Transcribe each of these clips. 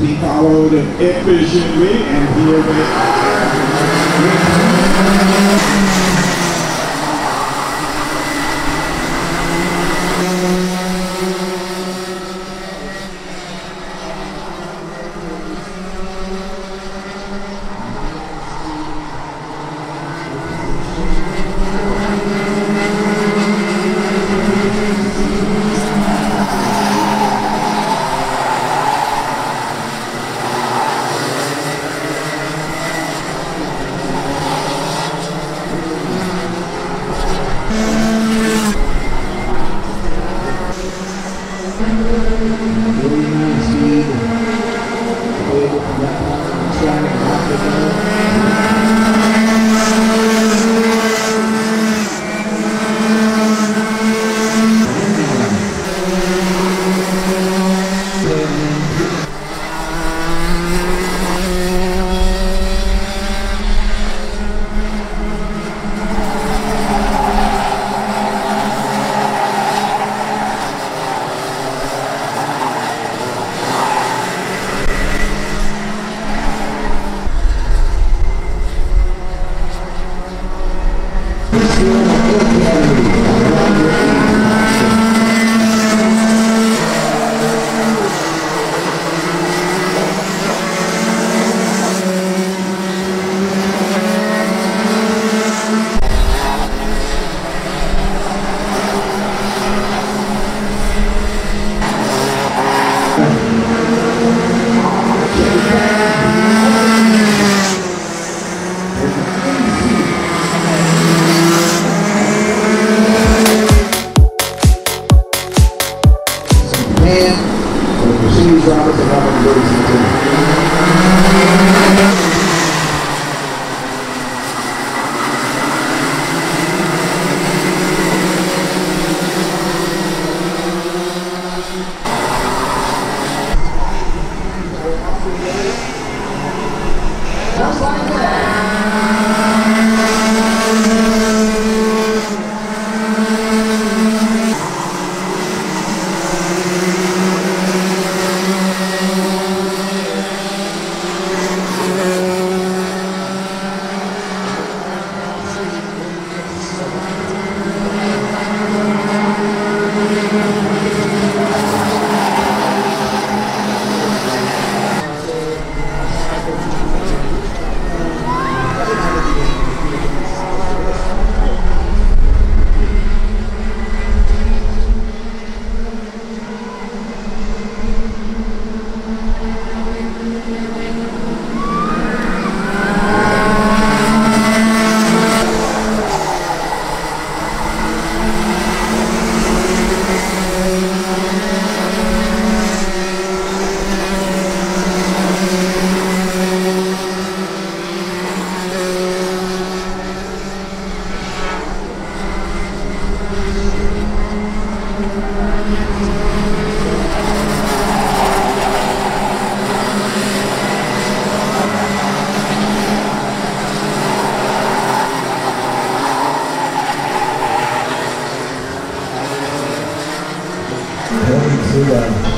He be followed efficiently, and here they are. 可以吃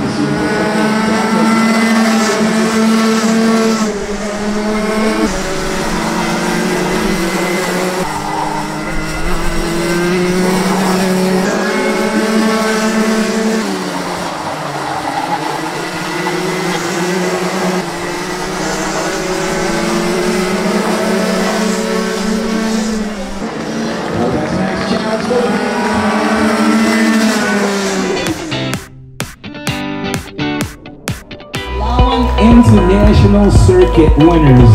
Música Circuit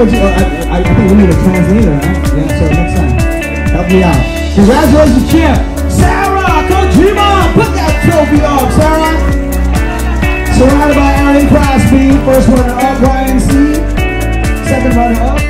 But you, uh, I, I, think we need a translator, huh? Yeah, so next time, help me out. Congratulations, champ. Sarah Kojima, put that trophy up, Sarah. Surrounded by Aaron Crosby, first runner up, Ryan C. Second runner up.